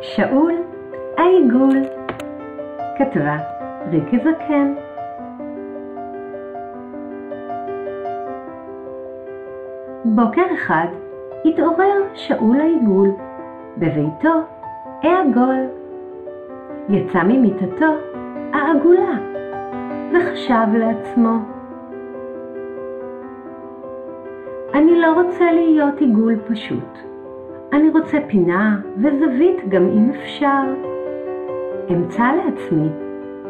שאול העיגול כתבה ריקי זקן בוקר אחד התעורר שאול העיגול בביתו העגול. יצא ממיטתו העגולה וחשב לעצמו אני לא רוצה להיות עיגול פשוט. אני רוצה פינה וזווית גם אם אפשר. אמצא לעצמי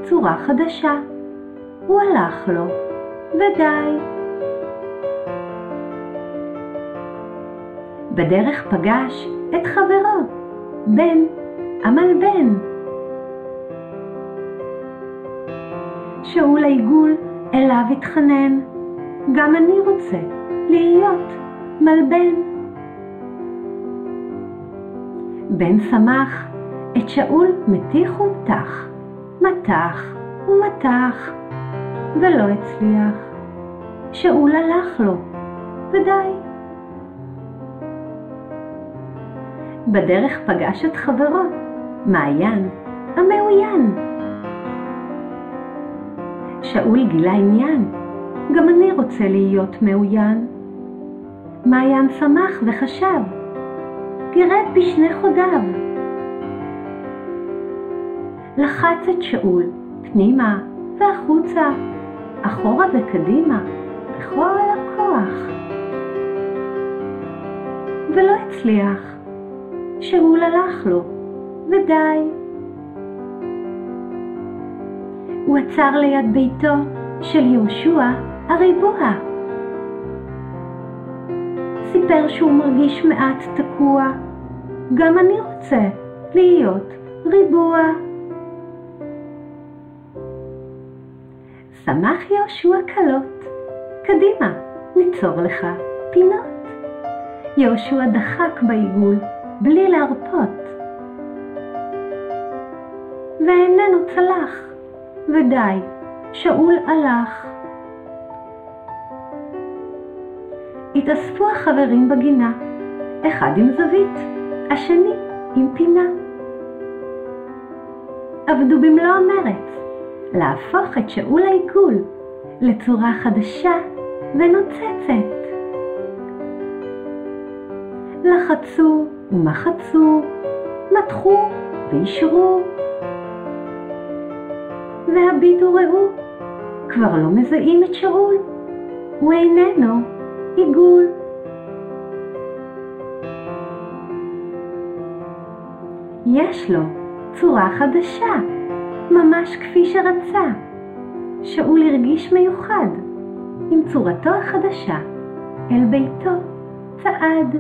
צורה חדשה. הוא הלך לו, ודי. בדרך פגש את חברו, בן, המלבן. שאול העיגול אליו התחנן, גם אני רוצה להיות מלבן. בן שמח את שאול מתיך ומתח, מתח ומתח, ולא הצליח. שאול הלך לו, ודי. בדרך פגש את חברו, מעיין המאוין. שאול גילה עניין, גם אני רוצה להיות מאוין. מעיין שמח וחשב, פירט בשני חודיו. לחץ את שאול פנימה והחוצה, אחורה וקדימה, בכל הכוח. ולא הצליח. שאול הלך לו, ודי. הוא עצר ליד ביתו של יהושע הריבוע. סיפר שהוא מרגיש מעט תקוע. גם אני רוצה להיות ריבוע. שמח יהושע כלות, קדימה, ניצור לך פינות. יהושע דחק בעיגול בלי להרפות. ואיננו צלח, ודי, שאול הלך. התאספו החברים בגינה, אחד עם זווית, השני עם פינה. עבדו במלוא המרץ להפוך את שאול העיגול לצורה חדשה ונוצצת. לחצו ומחצו, מתחו ואישרו. והביטו ראו, כבר לא מזהים את שאול, הוא איננו עיגול. יש לו צורה חדשה, ממש כפי שרצה. שאול הרגיש מיוחד, עם צורתו החדשה, אל ביתו צעד.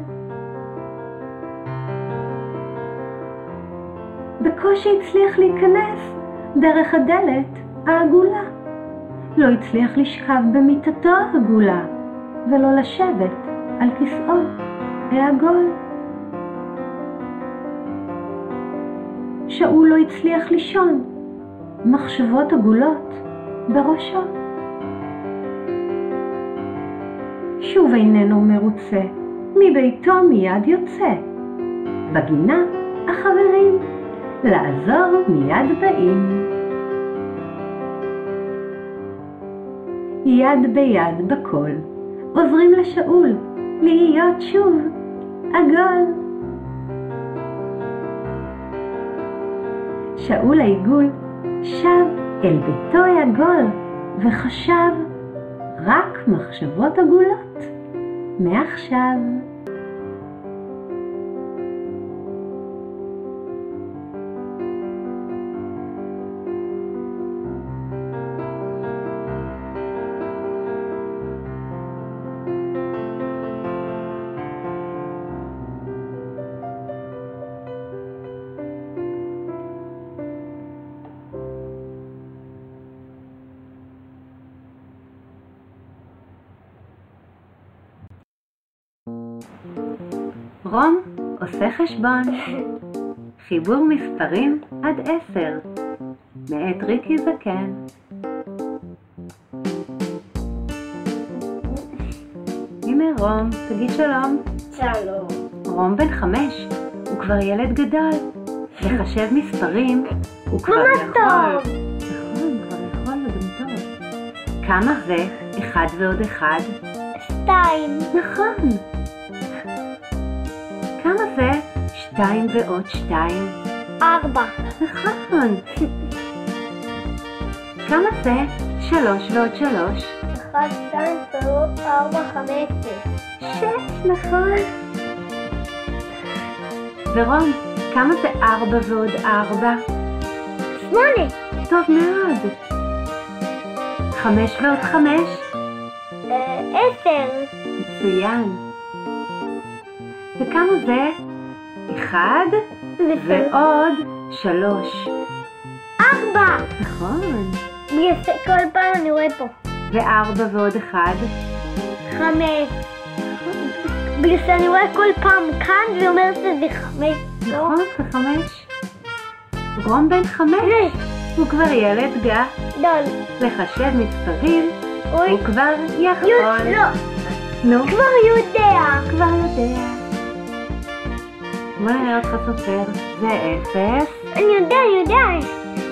בקושי הצליח להיכנס דרך הדלת העגולה. לא הצליח לשכב במיטתו העגולה, ולא לשבת על כיסאו העגול. שאול לא הצליח לישון, מחשבות עגולות בראשו. שוב איננו מרוצה, מביתו מיד יוצא. בגינה החברים לעזור מיד באים. יד ביד בכל, עוזרים לשאול להיות שוב עגול. שאול העיגול שב אל ביתו העגול וחשב רק מחשבות עגולות מעכשיו. עושה חשבון. חיבור מספרים עד עשר. מאת ריקי זקן. הנה רום, תגיד שלום. שלום. רום בן חמש, הוא כבר ילד גדול. לחשב מספרים הוא כבר ממש יכול. טוב. נכון, כבר יכול וגם טוב. כמה זה אחד ועוד אחד? שתיים. נכון. שתיים ועוד שתיים? ארבע. נכון. כמה זה שלוש ועוד שלוש? אחד, שתיים, שלוש, ארבע, חמש, שש. שש, נכון. ורון, כמה זה ארבע ועוד ארבע? שמונה. טוב מאוד. חמש ועוד חמש? אה, עשר. מצוין. וכמה זה? אחד ועוד שלוש. ארבע. נכון. בגלל שכל פעם אני רואה פה. וארבע ועוד אחד? חמש. בגלל שאני רואה כל פעם כאן ואומרת שזה חמש. לא? נכון, זה חמש. רון בן חמש. הוא כבר ילד גדול. לחשב מספרים. הוא כבר יכול. לא. נו, כבר יודע. כבר יודע. בוא נראה אותך סופר. זה אפס, אני יודע, אני יודע.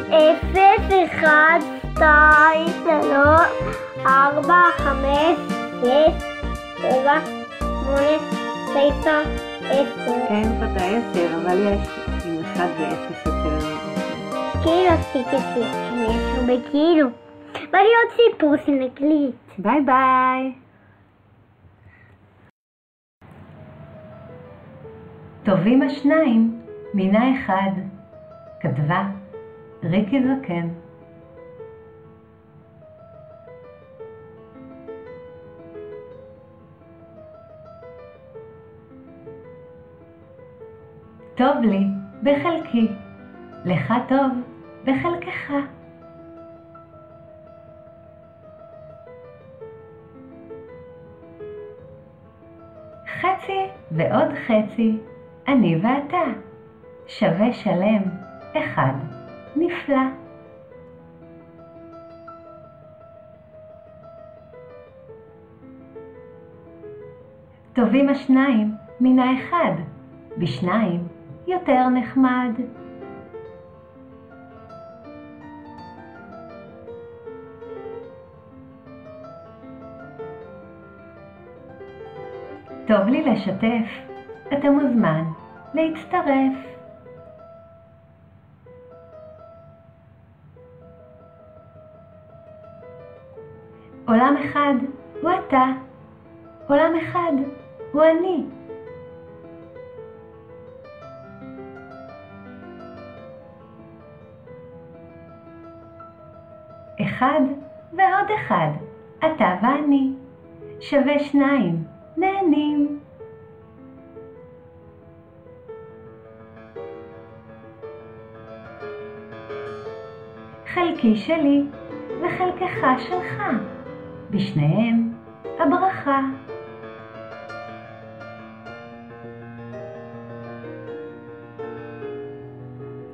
אפס, אחד, שתיים, שלוש, ארבע, חמש, שש, שבע, שמונה, תשע, עשר. אין פה את העשר, אבל יש עם אחד ואפס יותר. כאילו עשיתי שיש עשר בכאילו. בא לי עוד סיפור שנקליט. ביי ביי. טובים השניים מן האחד. כתבה ריקי זקן. טוב לי בחלקי, לך טוב בחלקך. חצי ועוד חצי, אני ואתה, שווה שלם, אחד, נפלא. טובים השניים מן האחד, בשניים יותר נחמד. טוב לי לשתף, אתה מוזמן להצטרף. עולם אחד הוא אתה, עולם אחד הוא אני. אחד ועוד אחד, אתה ואני, שווה שניים, נהנים. חלקי שלי וחלקך שלך, בשניהם הברכה.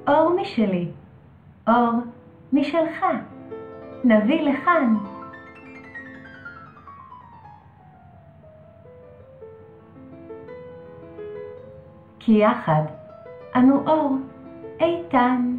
אור משלי, אור משלך, נביא לכאן. כי יחד אנו אור איתן.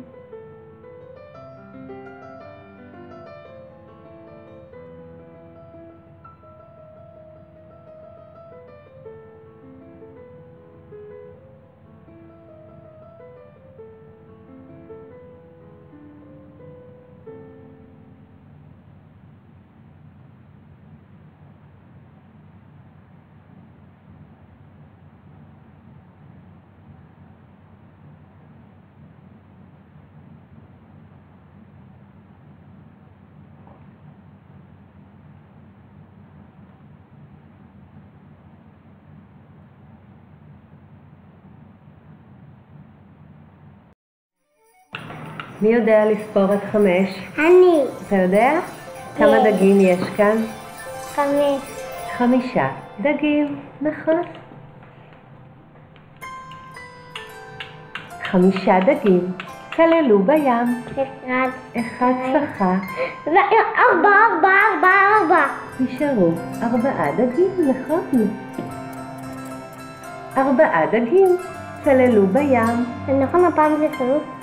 מי יודע לספור עד חמש? אני. אתה יודע? כמה. דגים יש כאן? חמש. חמישה דגים, נכון. חמישה דגים כללו בים, אחד. אחד צחה, ארבע, ארבע, ארבע, ארבע. נשארו ארבעה דגים, נכון. ארבעה דגים צללו בים, נכון הפעם זה חירוף?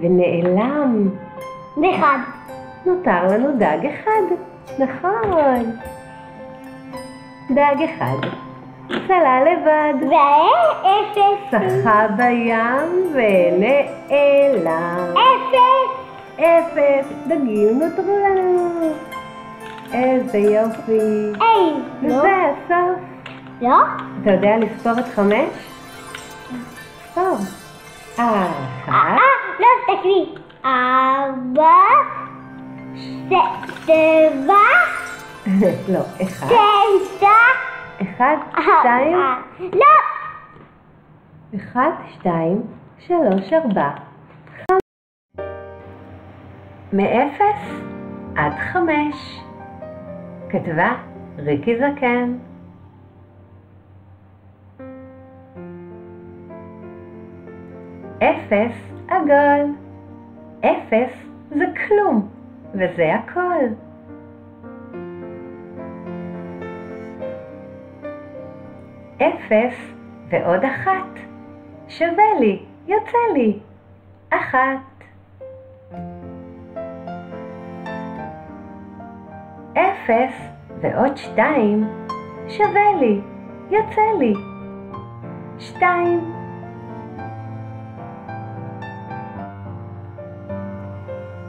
ונעלם. ואחד. נותר לנו דג אחד, נכון. דג אחד צלל לבד, ואפס. שחה בים ונעלם. אפס. אפס דגים נותרו לנו. איזה יופי. היי. לא? וזה הסוף. לא? אתה יודע לספור את חמש? ספור. אחת, לא, תקריא. ארבע. שבע. לא, אחד, תשע. אחד, שתיים, לא. אחד, שתיים, שלוש, ארבע. מאפס עד חמש. כתבה ריקי זקן. אפס עגול. אפס זה כלום, וזה הכל. אפס ועוד אחת. שווה לי, יוצא לי. אחת. אפס ועוד שתיים. שווה לי, יוצא לי. שתיים.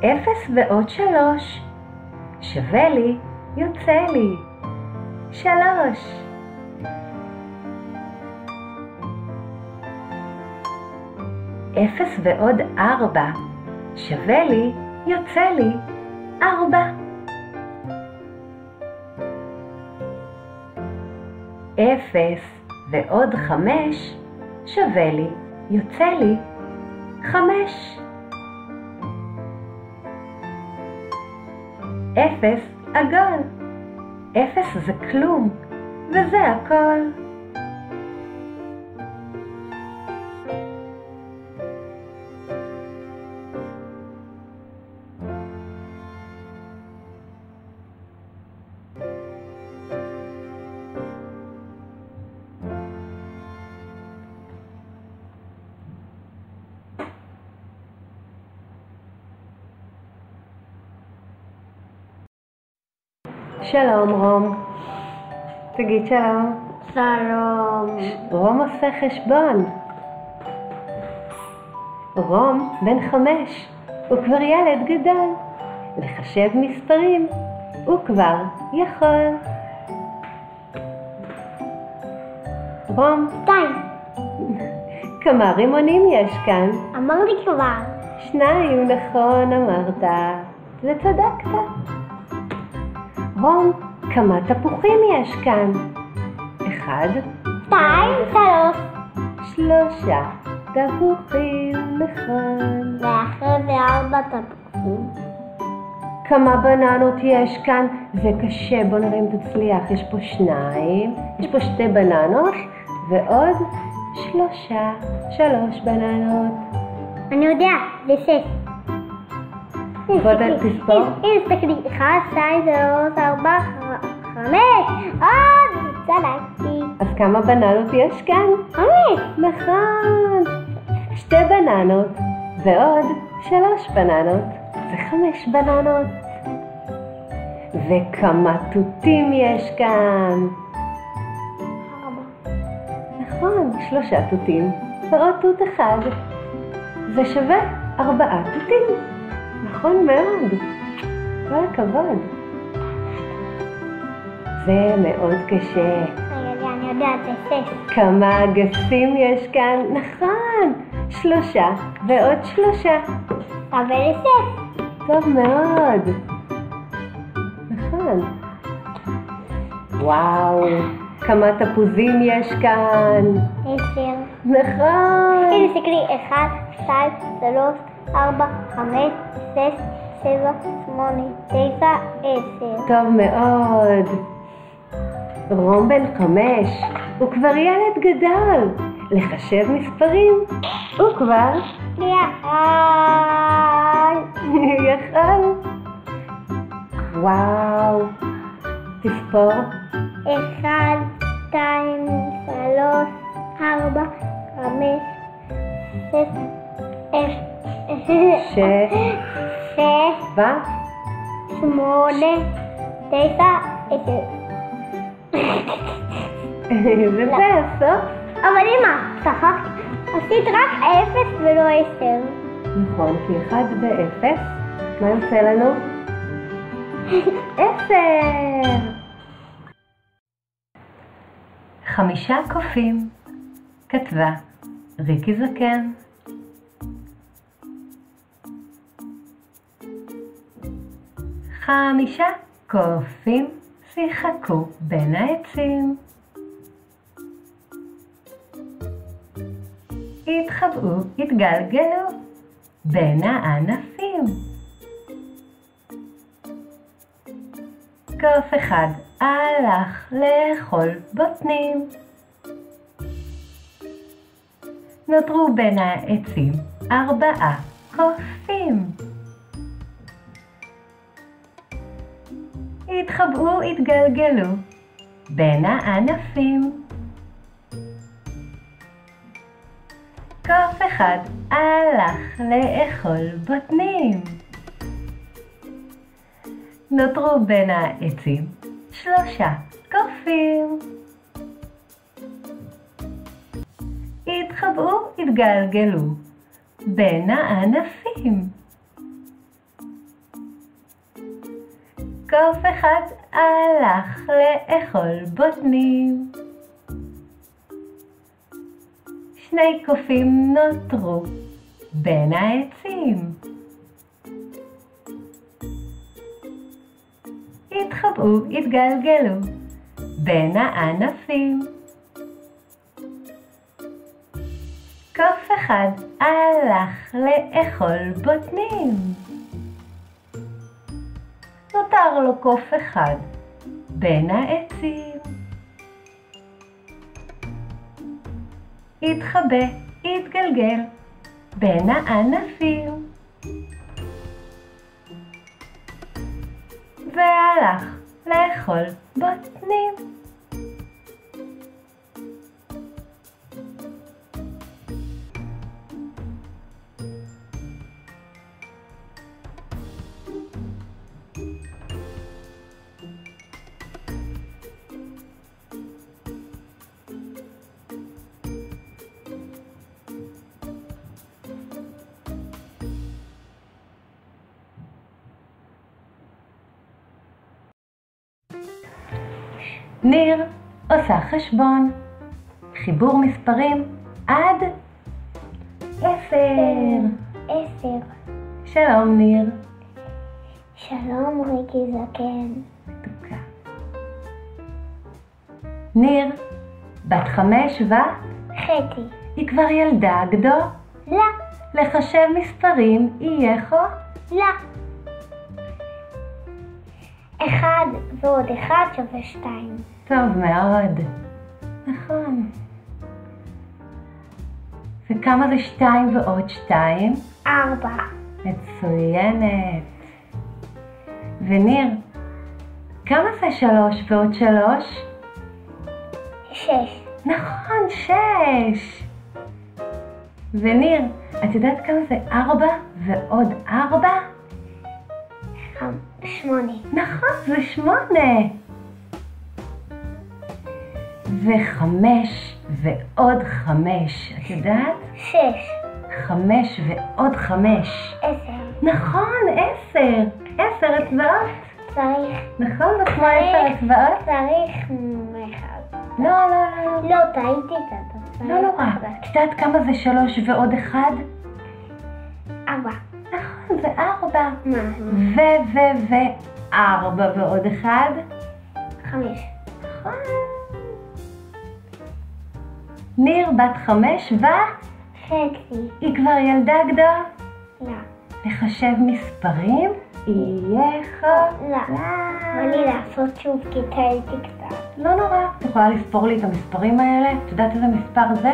אפס ועוד שלוש. שווה לי, יוצא לי. שלוש. אפס ועוד ארבע. שווה לי, יוצא לי, ארבע. אפס ועוד חמש. שווה לי, יוצא לי, חמש. אפס עגול. אפס זה כלום, וזה הכל. שלום רום. תגיד שלום. שלום. רום עושה חשבון. רום בן חמש, הוא כבר ילד גדול. לחשב מספרים הוא כבר יכול. רום, שתיים. כמה רימונים יש כאן? אמרתי כבר. שניים, נכון אמרת, וצדקת. רום, כמה תפוחים יש כאן? אחד, שתיים, שלוש. שלושה תפוחים, נכון. ואחרי זה ארבע תפוחים. כמה בננות יש כאן? זה קשה, בוא נראה אם תצליח. יש פה שניים, יש פה שתי בננות, ועוד שלושה, שלוש בננות. אני יודע, זה שש. ת- תספור. הנה, תסתכלי. אחד, שתיים, שלוש, ארבע, ח- חמש. עוד! צדקתי. אז כמה בננות יש כאן? חמש. נכון. שתי בננות ועוד שלוש בננות. זה חמש בננות. וכמה תותים יש כאן? ארבע. נכון, שלושה תותים ועוד תות אחד. זה שווה ארבעה תותים. נכון מאוד. כל הכבוד. זה מאוד קשה. רגע, אני יודעת, זה שש. כמה אגסים יש כאן? נכון, שלושה ועוד שלושה. שווה לשש. טוב מאוד. נכון. וואו, כמה תפוזים יש כאן? עשר. נכון. תסתכלי, אחד, שתיים, שלוש, ארבע, חמש, שש, שבע, שמונה, תשע, עשר. טוב מאוד. רום בן חמש, הוא כבר ילד גדול. לחשב מספרים, הוא כבר יחד. יכל. וואו. תספור. אחד, שתיים, שלוש, ארבע, חמש, שש, שש, ו... שמונה, תשע, עשר. וזה הסוף. אבל אמא, שכחת, עשית רק אפס ולא עשר. נכון, כי אחד ואפס, מה יוצא לנו? עשר! חמישה קופים, כתבה ריקי זקן. חמישה קופים שיחקו בין העצים. התחבאו, התגלגלו בין הענפים. קוף אחד הלך לאכול בוטנים. נותרו בין העצים ארבעה קופים. התחבאו, התגלגלו בין הענפים. קוף אחד הלך לאכול בוטנים. נותרו בין העצים שלושה קופים. התחבאו, התגלגלו בין הענפים. קוף אחד הלך לאכול בוטנים. שני קופים נותרו בין העצים. התחבאו, התגלגלו בין הענפים. קוף אחד הלך לאכול בוטנים. נותר לו קוף אחד בין העצים. התחבא, התגלגל בין הענפים. והלך לאכול בוטנים. ניר עושה חשבון. חיבור מספרים עד עשר. עשר. שלום ניר. שלום ריקי זקן. מתוקה. ניר, בת חמש ו... חטי. היא כבר ילדה גדול. לא. לחשב מספרים יהיה חו. לא. אחד ועוד אחד שווה שתיים. טוב מאוד. נכון. וכמה זה שתיים ועוד שתיים? ארבע. מצוינת. וניר, כמה זה שלוש ועוד שלוש? שש. נכון, שש. וניר, את יודעת כמה זה ארבע ועוד ארבע? חמ... שמונה. נכון, זה שמונה. וחמש ועוד חמש, את יודעת? שש. חמש ועוד חמש. עשר. נכון, עשר. עשר אצבעות. צריך... נכון, זה כמו עשר אצבעות? צריך אחד. לא, לא, לא. לא, טעיתי קצת. לא נורא. את יודעת כמה זה שלוש ועוד אחד? ארבע. זה ארבע. מה? ו, ו, ו, ארבע ועוד אחד. חמש. נכון. ניר בת חמש ו... חצי. היא כבר ילדה גדולה. לא. לחשב מספרים? יהיה חו... לא. בא לי לעשות שוב כיתה הייתי קטן. לא נורא. את יכולה לספור לי את המספרים האלה? את יודעת איזה מספר זה?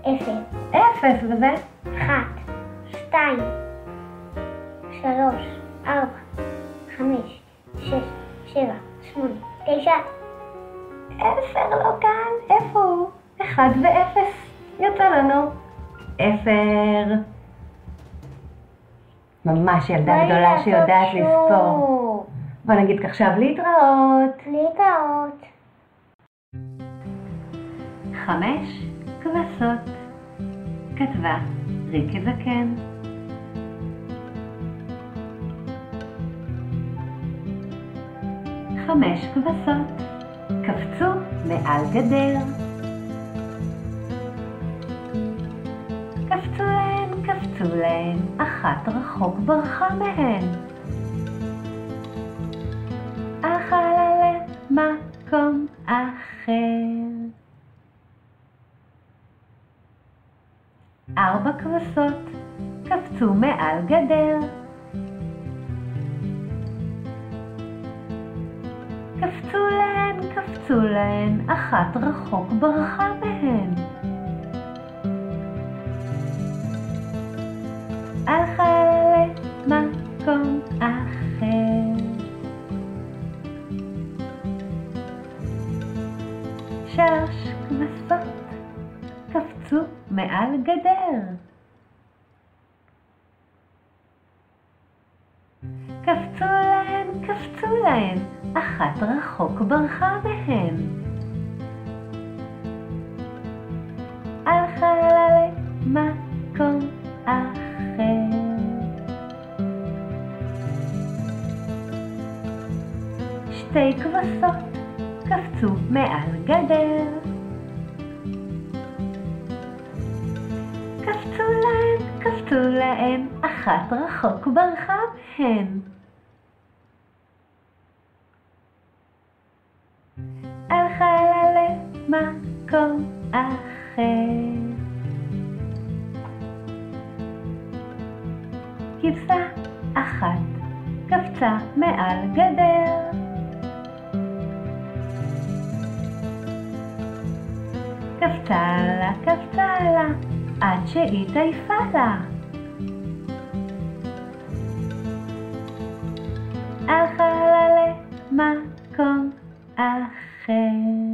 אפס. אפס וזה? אחת. שתיים. שלוש. ארבע. חמש. שש. שבע. שמונה. תשע. עשר לא כאן. איפה הוא? אחד ואפס. יצא לנו. עשר. ממש ילדה גדולה שיודעת לספור. בוא נגיד עכשיו להתראות. להתראות. חמש כבשות. כתבה ריקי זקן. חמש כבשות קפצו מעל גדר. קפצו להן, קפצו להן, אחת רחוק ברחה מהן. הלכה לה למקום אחר. ארבע כבשות קפצו מעל גדר. קפצו להן, אחת רחוק ברחה מהן. הלכה למקום אחר. שלוש כבשות קפצו מעל גדר. קפצו להן, קפצו להן, אחת רחוק ברחה מהן. הלכה לה למקום אחר. שתי כבשות קפצו מעל גדר. קפצו להן, קפצו להן, אחת רחוק ברחה מהן. למקום אחר. כבשה אחת קפצה מעל גדר. קפצה לה, קפצה לה, עד שהתעייפה לה. הלכה לה למקום אחר.